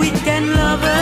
weekend lover.